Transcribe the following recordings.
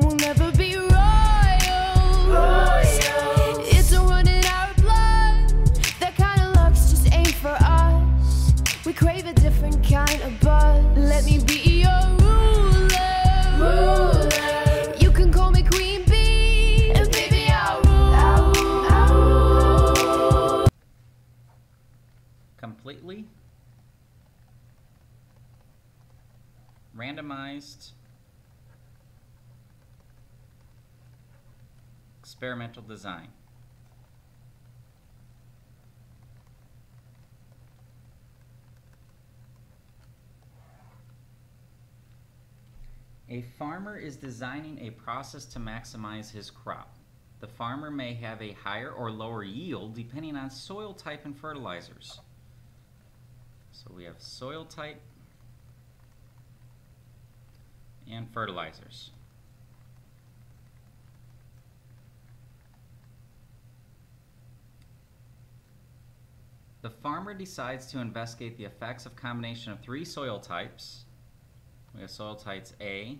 we'll never be royals. It's a run in our blood. That kind of luck's just ain't for us. We crave a different kind of buzz. Let me be your ruler. You can call experimental design. A farmer is designing a process to maximize his crop. The farmer may have a higher or lower yield depending on soil type and fertilizers. So we have soil type and fertilizers. The farmer decides to investigate the effects of combination of three soil types. We have soil types A,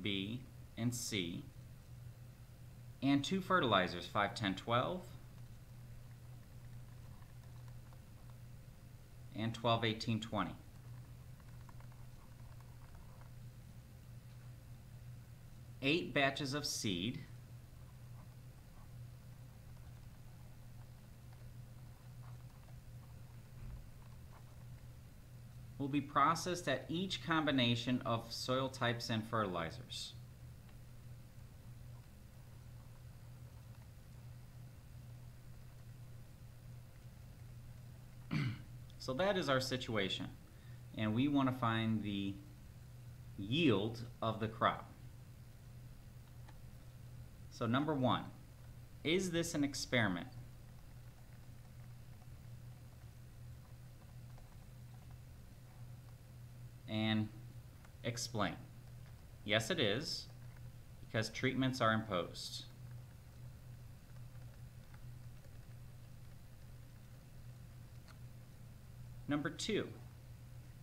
B, and C, and two fertilizers, 5, 10, 12, and 12, 18, 20. Eight batches of seed. Will be processed at each combination of soil types and fertilizers. So that is our situation. And we want to find the yield of the crop. So number one, is this an experiment? And explain. Yes, it is, because treatments are imposed. Number two,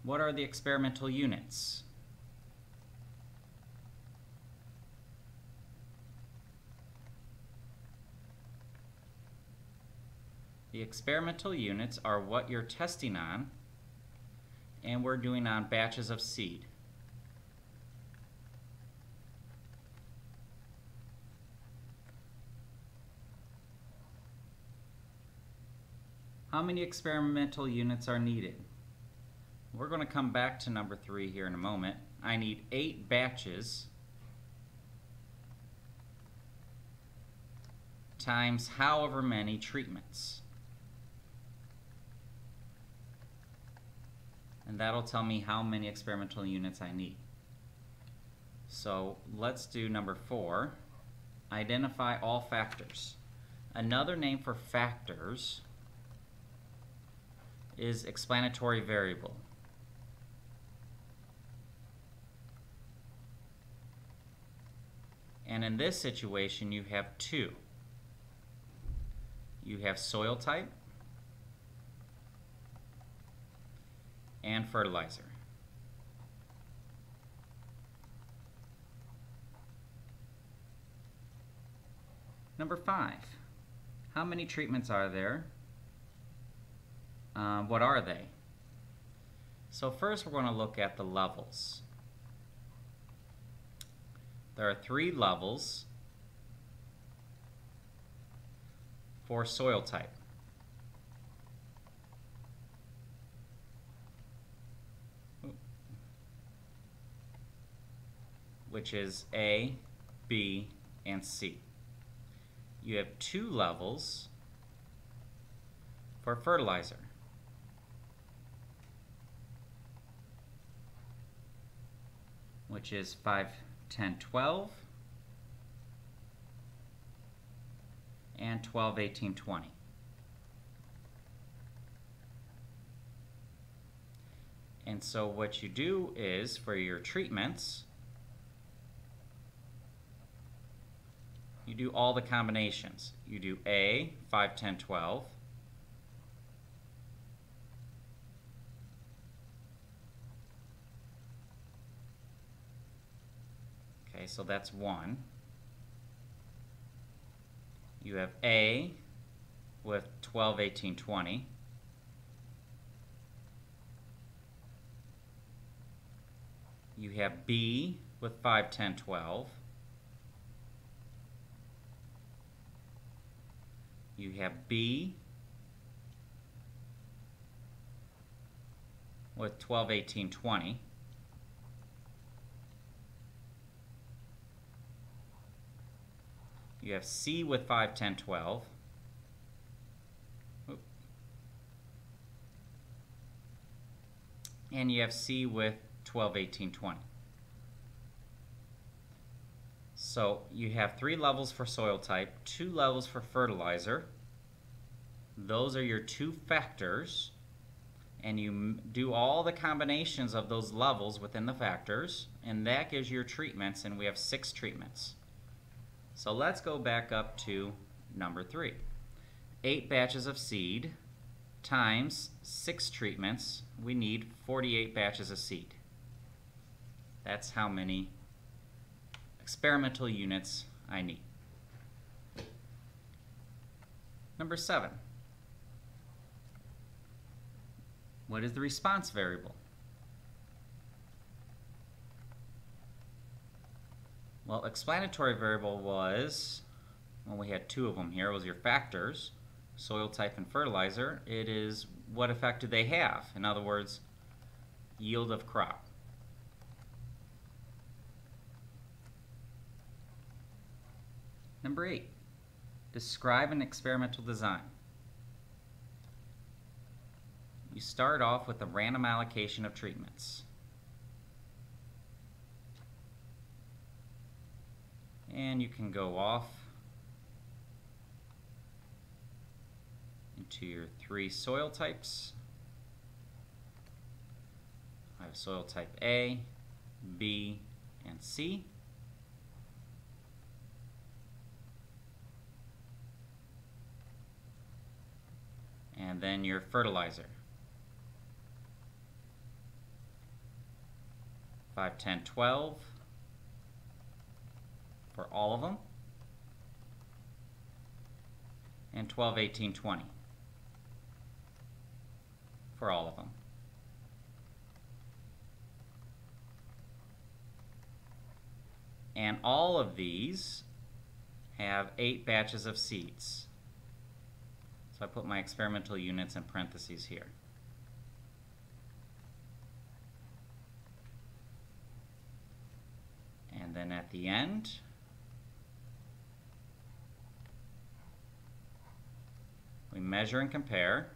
what are the experimental units? The experimental units are what you're testing on, and we're doing on batches of seed. How many experimental units are needed? We're going to come back to number three here in a moment. I need eight batches times however many treatments. And that'll tell me how many experimental units I need. So let's do number four. Identify all factors. Another name for factors is explanatory variable. And in this situation, you have two. You have soil type and fertilizer. Number five, how many treatments are there? Uh, what are they? So first we're going to look at the levels. There are three levels for soil type. Which is A, B, and C. You have two levels for fertilizer. which is 5, 10, 12, and 12, 18, 20. And so what you do is, for your treatments, you do all the combinations. You do A, 5, 10, 12, Okay, so that's 1. You have A with 12, 18, 20. You have B with 5, 10, 12. You have B with 12, 18, 20. You have C with 5, 10, 12. Oop. And you have C with 12, 18, 20. So you have three levels for soil type, two levels for fertilizer. Those are your two factors. And you do all the combinations of those levels within the factors. And that gives your treatments. And we have six treatments. So let's go back up to number three. Eight batches of seed times six treatments. We need 48 batches of seed. That's how many experimental units I need. Number seven. What is the response variable? Well, explanatory variable was, well, we had two of them here, was your factors, soil type and fertilizer. It is what effect do they have? In other words, yield of crop. Number eight, describe an experimental design. You start off with a random allocation of treatments. And you can go off into your three soil types. I have soil type A, B, and C. and then your fertilizer. 5, 10, 12 for all of them. And 12, 18, 20 for all of them. And all of these have eight batches of seeds. So I put my experimental units in parentheses here. And then at the end, we measure and compare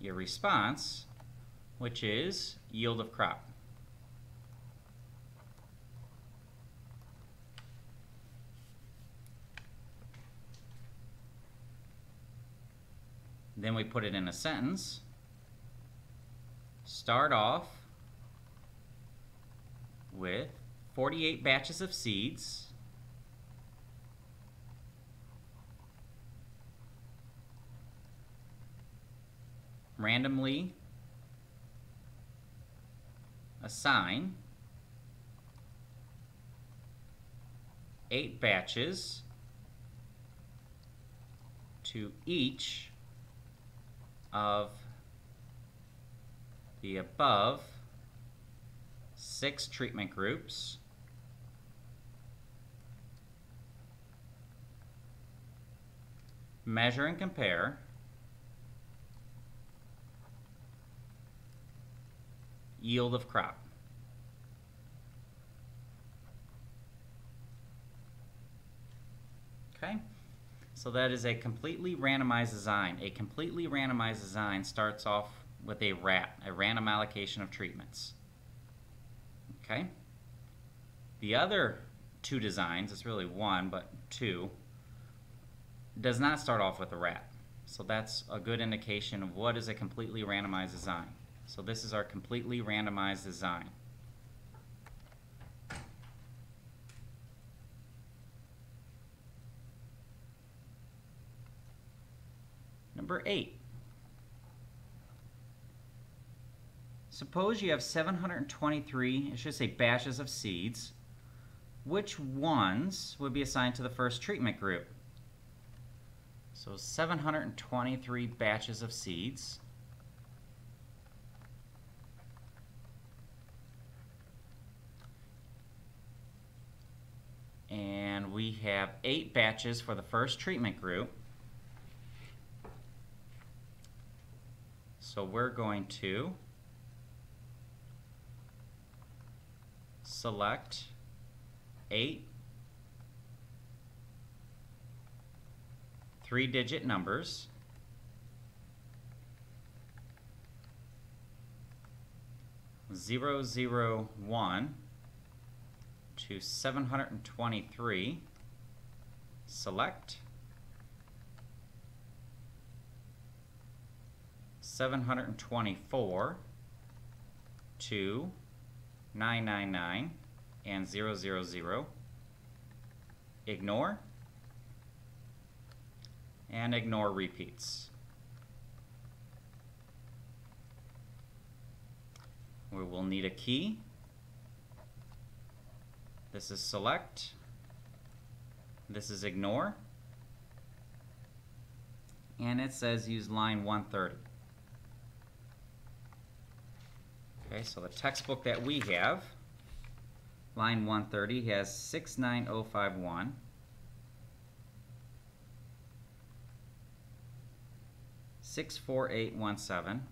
your response, which is yield of crop. Then we put it in a sentence. Start off with 48 batches of seeds. randomly assign eight batches to each of the above six treatment groups measure and compare yield of crop. Okay? So that is a completely randomized design. A completely randomized design starts off with a RAT, a random allocation of treatments. Okay? The other two designs, it's really one, but two, does not start off with a RAT. So that's a good indication of what is a completely randomized design. So this is our completely randomized design. Number eight. suppose you have 723, it should say batches of seeds. Which ones would be assigned to the first treatment group? So 723 batches of seeds. And we have eight batches for the first treatment group. So we're going to select eight three-digit numbers. Zero zero one to 723 select 724 to 999 and 000 ignore and ignore repeats. We will need a key. This is select. This is ignore. And it says use line 130. Okay, so the textbook that we have, line 130 has 69051. Six four eight one seven.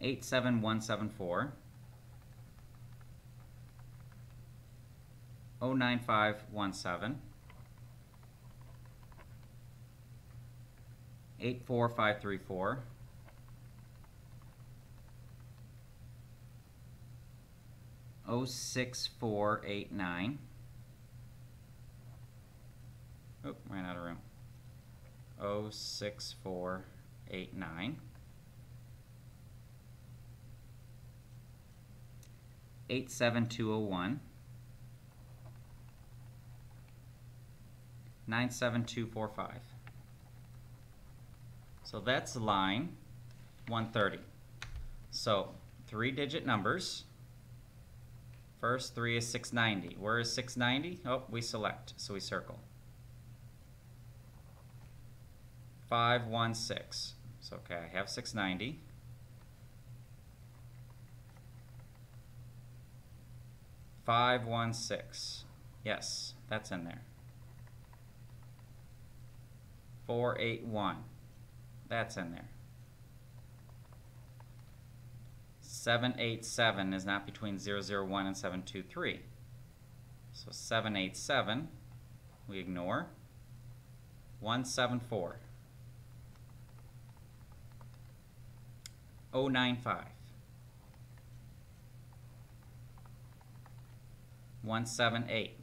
Eight seven one seven four. Oh nine five one seven. Eight four five three four. Oh six four eight nine. Oh, ran out of room. Oh six four eight nine. Eight seven two oh one. Nine seven two four five. So that's line 130. So three digit numbers. First three is 690. Where is 690? Oh, we select, so we circle. 516. So okay, I have 690. Five one six. Yes, that's in there. Four eight one. That's in there. 787 is not between 001 and 723. So 787, we ignore. 174. 095. 178.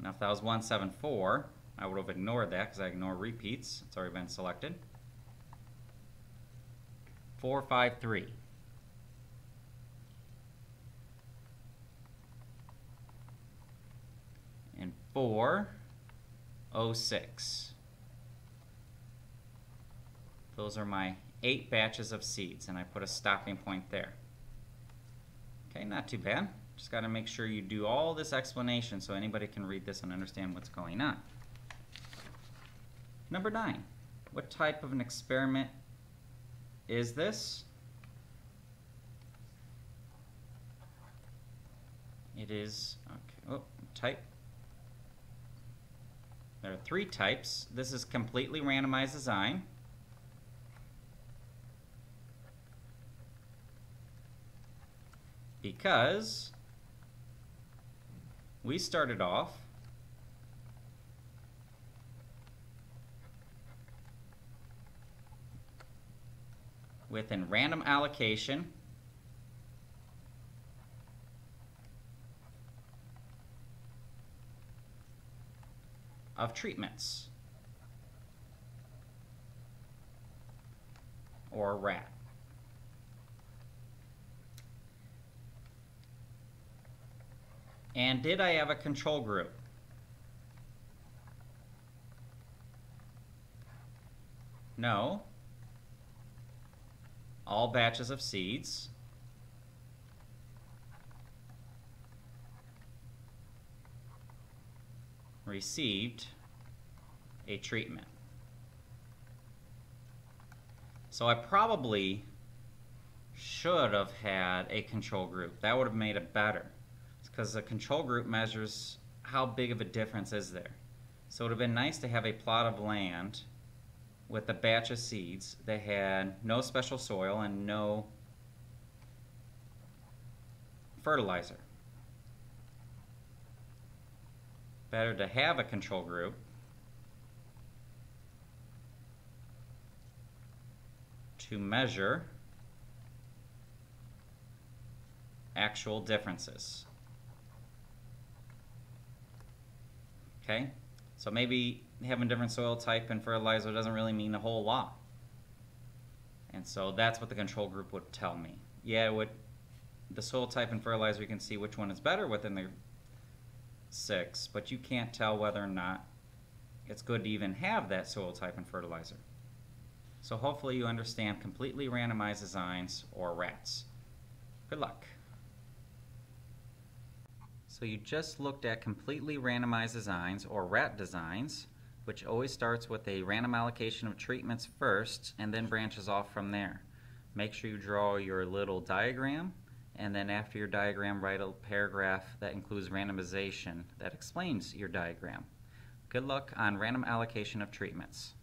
Now if that was 174, I would have ignored that because I ignore repeats. It's already been selected. 453. And 406. Those are my eight batches of seeds, and I put a stopping point there. Okay, not too bad. Just got to make sure you do all this explanation so anybody can read this and understand what's going on. Number nine, what type of an experiment is this? It is, okay, oh, type. There are three types. This is completely randomized design. Because we started off with an random allocation of treatments or rat. And did I have a control group? No. All batches of seeds received a treatment. So I probably should have had a control group. That would have made it better. Because the control group measures how big of a difference is there. So it would have been nice to have a plot of land with a batch of seeds They had no special soil and no fertilizer. Better to have a control group to measure actual differences. Okay, so maybe having different soil type and fertilizer doesn't really mean a whole lot. And so that's what the control group would tell me. Yeah, with the soil type and fertilizer, you can see which one is better within the six, but you can't tell whether or not it's good to even have that soil type and fertilizer. So hopefully you understand completely randomized designs or RATs. Good luck. So you just looked at completely randomized designs or RAT designs, which always starts with a random allocation of treatments first and then branches off from there. Make sure you draw your little diagram and then after your diagram write a paragraph that includes randomization that explains your diagram. Good luck on random allocation of treatments.